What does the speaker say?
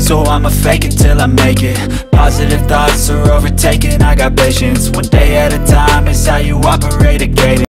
So I'ma fake it till I make it. Positive thoughts are overtaken, I got patience. One day at a time is how you operate a cadence